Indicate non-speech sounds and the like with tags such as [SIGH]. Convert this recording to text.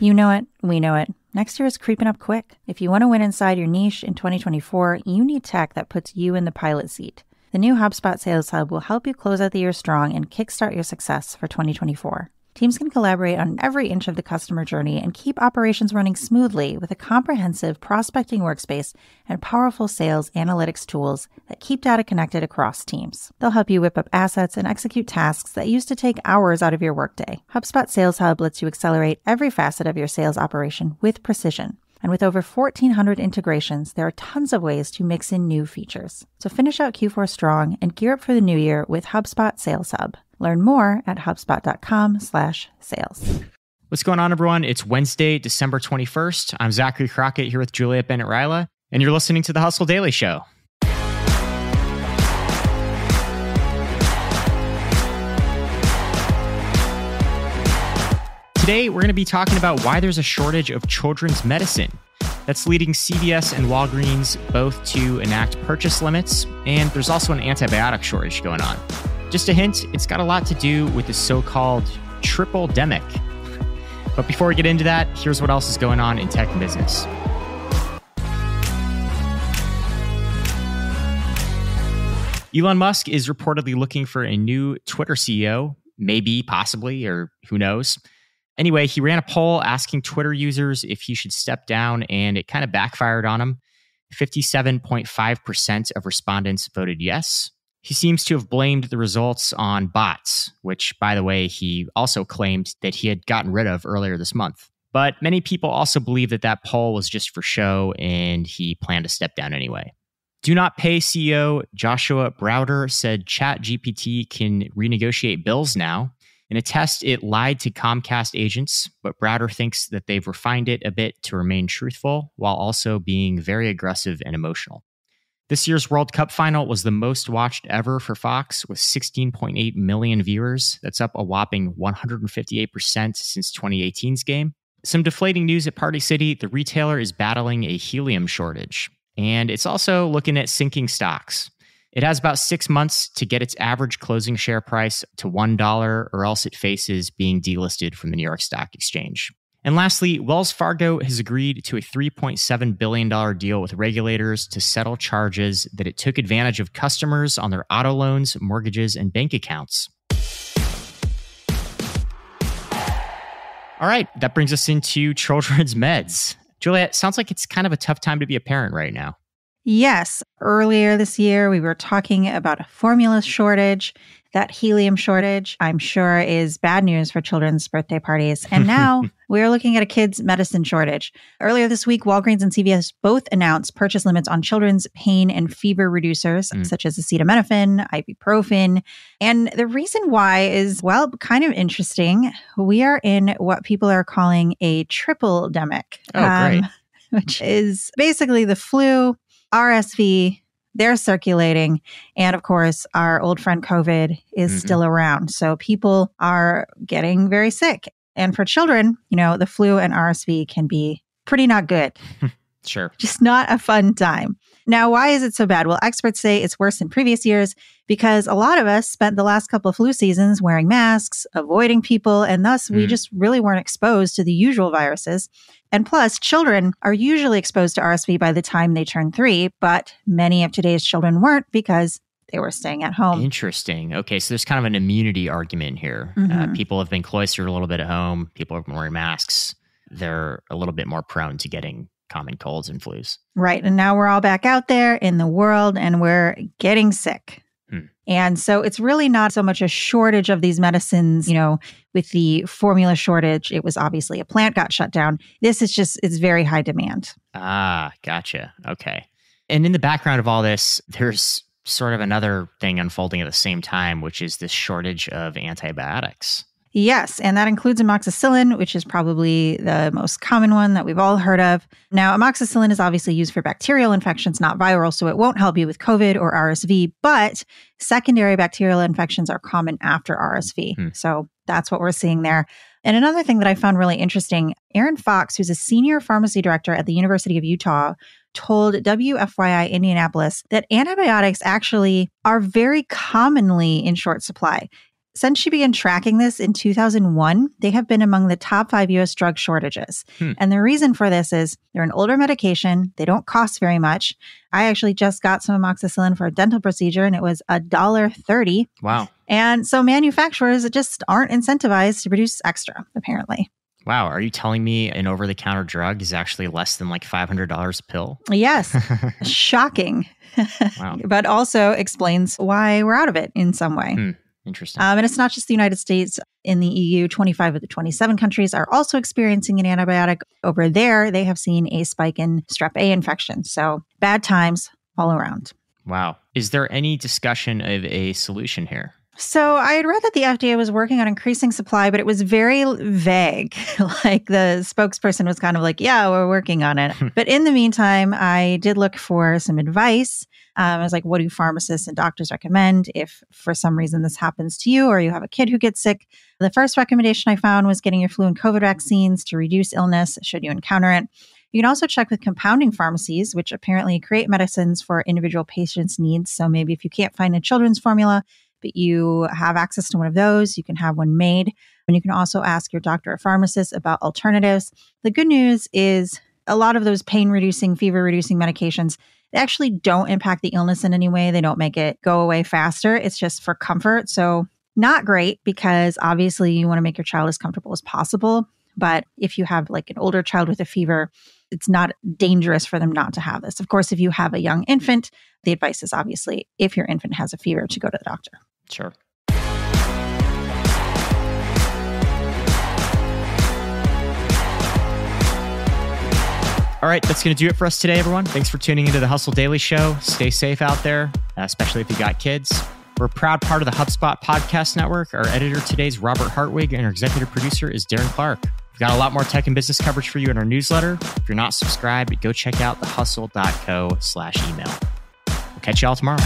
You know it. We know it. Next year is creeping up quick. If you want to win inside your niche in 2024, you need tech that puts you in the pilot seat. The new HubSpot Sales Hub will help you close out the year strong and kickstart your success for 2024. Teams can collaborate on every inch of the customer journey and keep operations running smoothly with a comprehensive prospecting workspace and powerful sales analytics tools that keep data connected across teams. They'll help you whip up assets and execute tasks that used to take hours out of your workday. HubSpot Sales Hub lets you accelerate every facet of your sales operation with precision. And with over 1,400 integrations, there are tons of ways to mix in new features. So finish out Q4 strong and gear up for the new year with HubSpot Sales Hub. Learn more at HubSpot.com/sales. What's going on, everyone? It's Wednesday, December 21st. I'm Zachary Crockett here with Juliet Bennett Rylah, and you're listening to the Hustle Daily Show. Today, we're going to be talking about why there's a shortage of children's medicine. That's leading CVS and Walgreens both to enact purchase limits, and there's also an antibiotic shortage going on. Just a hint, it's got a lot to do with the so called tripledemic. But before we get into that, here's what else is going on in tech business. Elon Musk is reportedly looking for a new Twitter CEO, maybe, possibly, or who knows. Anyway, he ran a poll asking Twitter users if he should step down, and it kind of backfired on him. 57.5% of respondents voted yes. He seems to have blamed the results on bots, which, by the way, he also claimed that he had gotten rid of earlier this month. But many people also believe that that poll was just for show and he planned to step down anyway. DoNotPay CEO Joshua Browder said ChatGPT can renegotiate bills now. In a test, it lied to Comcast agents, but Browder thinks that they've refined it a bit to remain truthful while also being very aggressive and emotional. This year's World Cup final was the most watched ever for Fox with 16.8 million viewers. That's up a whopping 158% since 2018's game. Some deflating news at Party City the retailer is battling a helium shortage, and it's also looking at sinking stocks. It has about six months to get its average closing share price to $1, or else it faces being delisted from the New York Stock Exchange. And lastly, Wells Fargo has agreed to a $3.7 billion deal with regulators to settle charges that it took advantage of customers on their auto loans, mortgages, and bank accounts. All right, that brings us into [LAUGHS] children's meds. Juliet, sounds like it's kind of a tough time to be a parent right now. Yes. Earlier this year, we were talking about a formula shortage. That helium shortage, I'm sure, is bad news for children's birthday parties. And [LAUGHS] now we're looking at a kids' medicine shortage. Earlier this week, Walgreens and CVS both announced purchase limits on children's pain and fever reducers, mm. such as acetaminophen, ibuprofen. And the reason why is, well, kind of interesting. We are in what people are calling a tripledemic. Oh, um. [LAUGHS] Which is basically the flu, RSV, they're circulating. And of course, our old friend COVID is mm-hmm. still around. So people are getting very sick. And for children, you know, the flu and RSV can be pretty not good. [LAUGHS] sure. Just not a fun time. Now, why is it so bad? Well, experts say it's worse than previous years because a lot of us spent the last couple of flu seasons wearing masks, avoiding people, and thus mm. we just really weren't exposed to the usual viruses. And plus, children are usually exposed to RSV by the time they turn three, but many of today's children weren't because they were staying at home. Interesting. Okay, so there's kind of an immunity argument here. Uh, mm-hmm. Uh, people have been cloistered a little bit at home, people have been wearing masks. They're a little bit more prone to getting common colds and flus. Right. And now we're all back out there in the world and we're getting sick. Hmm. And so it's really not so much a shortage of these medicines, you know, with the formula shortage, it was obviously a plant got shut down. This is just, it's very high demand. Ah, gotcha. Okay. And in the background of all this, there's sort of another thing unfolding at the same time, which is this shortage of antibiotics. Yes, and that includes amoxicillin, which is probably the most common one that we've all heard of. Now, amoxicillin is obviously used for bacterial infections, not viral, so it won't help you with COVID or RSV, but secondary bacterial infections are common after RSV. Hmm. So that's what we're seeing there. And another thing that I found really interesting Erin Fox, who's a senior pharmacy director at the University of Utah, told WFYI Indianapolis that antibiotics actually are very commonly in short supply Since she began tracking this in 2001, they have been among the top five US drug shortages. Hmm. And the reason for this is they're an older medication, they don't cost very much. I actually just got some amoxicillin for a dental procedure and it was a dollar thirty. Wow. And so manufacturers just aren't incentivized to produce extra, apparently. Wow. Are you telling me an over the counter drug is actually less than like $500 a pill? Yes, [LAUGHS] shocking. Wow. [LAUGHS] but also explains why we're out of it in some way. Hmm. Interesting. Um, and it's not just the United States. In the EU, 25 of the 27 countries are also experiencing an antibiotic. Over there, they have seen a spike in strep A infection. So bad times all around. wow. Is there any discussion of a solution here? So I had read that the FDA was working on increasing supply, but it was very vague. [LAUGHS] like the spokesperson was kind of like, yeah, we're working on it. [LAUGHS] but in the meantime, I did look for some advice. Um, I was like, what do pharmacists and doctors recommend if for some reason this happens to you or you have a kid who gets sick? The first recommendation I found was getting your flu and COVID vaccines to reduce illness should you encounter it. You can also check with compounding pharmacies, which apparently create medicines for individual patients' needs. So maybe if you can't find a children's formula, but you have access to one of those, you can have one made. And you can also ask your doctor or pharmacist about alternatives. The good news is a lot of those pain reducing, fever reducing medications, they actually don't impact the illness in any way. They don't make it go away faster. It's just for comfort. So, not great because obviously you want to make your child as comfortable as possible. But if you have like an older child with a fever, it's not dangerous for them not to have this. Of course, if you have a young infant, the advice is obviously if your infant has a fever to go to the doctor. Sure. All right, that's going to do it for us today, everyone. Thanks for tuning into the Hustle Daily Show. Stay safe out there, especially if you got kids. We're a proud part of the HubSpot Podcast Network. Our editor today is Robert Hartwig, and our executive producer is Darren Clarke. We've got a lot more tech and business coverage for you in our newsletter. If you're not subscribed, go check out thehustle.co slash email. We'll catch you all tomorrow.